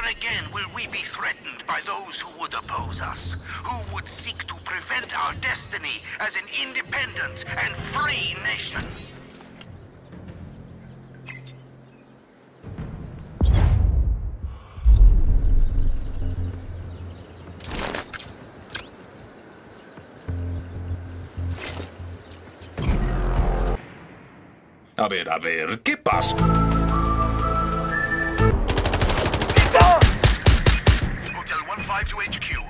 Never again will we be threatened by those who would oppose us, who would seek to prevent our destiny as an independent and free nation. A ver, a ver, ¿qué pasa? 1-5 to HQ.